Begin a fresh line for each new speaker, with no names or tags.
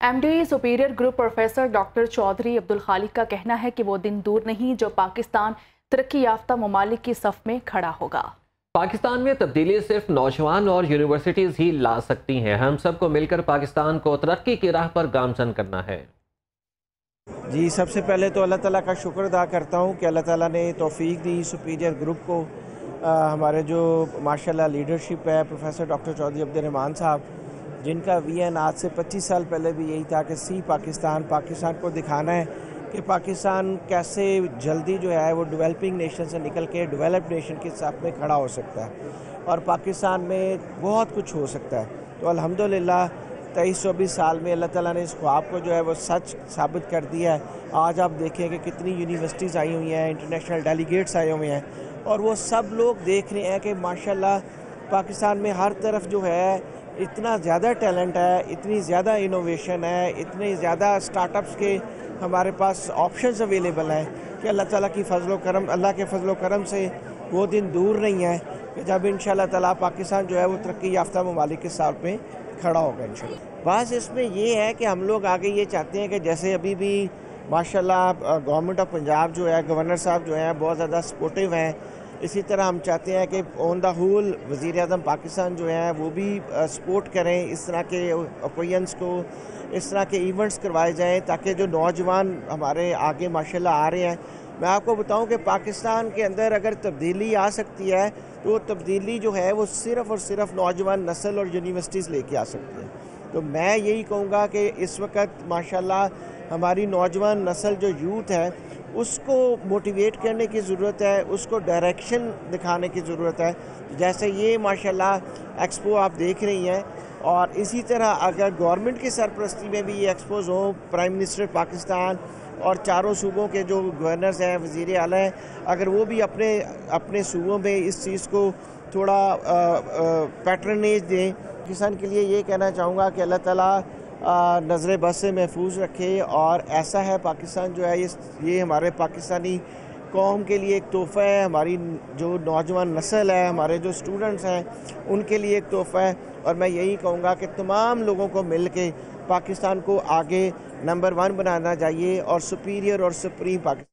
MD superior group professor doctor Chaudhary Abdul Khaliq का कहना है कि वो दिन दूर नहीं जो पाकिस्तान तरक्की याफ्ता ममालिक की सफ में खड़ा होगा।
पाकिस्तान में तब्दीली सिर्फ़ नौजवान और यूनिवर्सिटीज़ ही ला सकती हैं। हम सबको मिलकर पाकिस्तान को तरक्की की राह पर गामजन करना है।
जी सबसे पहले तो अल्लाह ताला का शुक्र अदा करता हूँ कि अल्लाह ताला ने तौफीक दी सुपीरियर ग्रुप को। आ, हमारे जो माशाल्लाह लीडरशिप है प्रोफेसर डॉक्टर चौधरी अब्दुलरहमान साहब जिनका वी एन आज से 25 साल पहले भी यही था कि सी, पाकिस्तान पाकिस्तान को दिखाना है कि पाकिस्तान कैसे जल्दी जो है वो डेवलपिंग नेशन से निकल के डेवलप्ड नेशन के साथ में खड़ा हो सकता है। और पाकिस्तान में बहुत कुछ हो सकता है। तो अल्हम्दुलिल्लाह, तेईस चौबीस साल में अल्लाह ताला ने इस ख्वाब को जो है वो सच साबित कर दिया है। आज आप देखें कि कितनी यूनिवर्सिटीज़ आई हुई हैं इंटरनेशनल डेलीगेट्स आए हुए हैं। और वो सब लोग देख रहे हैं कि माशाल्लाह, पाकिस्तान में हर तरफ़ जो है इतना ज़्यादा टैलेंट है, इतनी ज़्यादा इनोवेशन है, इतने ज़्यादा स्टार्टअप्स के हमारे पास ऑप्शंस अवेलेबल हैं कि अल्लाह ताला की फजल करम, अल्लाह के फजल करम से वो दिन दूर नहीं है कि जब इन ताला पाकिस्तान जो है वो तरक्की याफ्ता ममालिक के साथ में खड़ा होगा इन बस इसमें ये है कि हम लोग आगे ये चाहते हैं कि जैसे अभी भी माशाल्लाह गवर्नमेंट ऑफ़ पंजाब जो है गवर्नर साहब जो हैं, बहुत ज़्यादा सपोर्टिव हैं। इसी तरह हम चाहते हैं कि ऑन द होल वज़ी अजम पाकिस्तान जो है, वो भी सपोर्ट करें, इस तरह के ओकेजन्स को, इस तरह के इवेंट्स करवाए जाएँ, ताकि जो नौजवान हमारे आगे, माशाल्लाह, आ रहे हैं। मैं आपको बताऊँ कि पाकिस्तान के अंदर अगर तब्दीली आ सकती है तो वो तब्दीली जो है, वो सिर्फ़ और सिर्फ़ नौजवान नस्ल और यूनिवर्सिटीज़ लेके आ सकती है। तो मैं यही कहूँगा कि इस वक्त, माशाल्लाह हमारी नौजवान नस्ल जो यूथ है, उसको मोटिवेट करने की ज़रूरत है, उसको डायरेक्शन दिखाने की ज़रूरत है। जैसे ये, माशाल्लाह एक्सपो आप देख रही हैं और इसी तरह अगर गवर्नमेंट की सरपरस्ती में भी ये एक्सपोज हो प्राइम मिनिस्टर पाकिस्तान और चारों सूबों के जो गवर्नर्स हैं वज़ी अल हैं, अगर वो भी अपने अपने सूबों में इस चीज़ को थोड़ा पैटर्नेज दें, किसान के लिए ये कहना चाहूँगा कि अल्लाह ताला नज़र बस से महफूज रखे और ऐसा है पाकिस्तान जो है, ये ये हमारे पाकिस्तानी कौम के लिए एक तोहफ़ा है, हमारी जो नौजवान नस्ल है, हमारे जो स्टूडेंट्स हैं, उनके लिए एक तोहफ़ा है। और मैं यही कहूँगा कि तमाम लोगों को मिल के पाकिस्तान को आगे नंबर वन बनाना चाहिए और सुपीरियर और सुप्रीम पाकिस्तान।